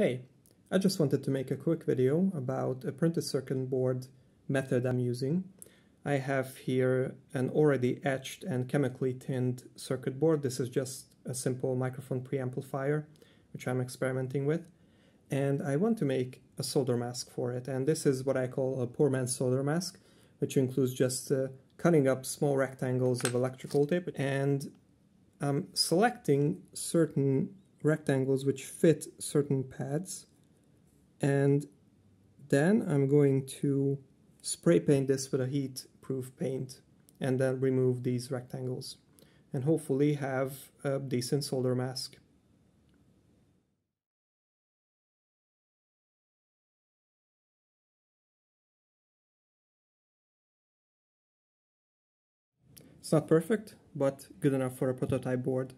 Hey, I just wanted to make a quick video about a printed circuit board method I'm using. I have here an already etched and chemically tinned circuit board. This is just a simple microphone preamplifier, which I'm experimenting with. And I want to make a solder mask for it. And this is what I call a poor man's solder mask, which includes just uh, cutting up small rectangles of electrical tape and I'm selecting certain rectangles which fit certain pads and then I'm going to spray paint this with a heat proof paint and then remove these rectangles and hopefully have a decent solder mask. It's not perfect, but good enough for a prototype board.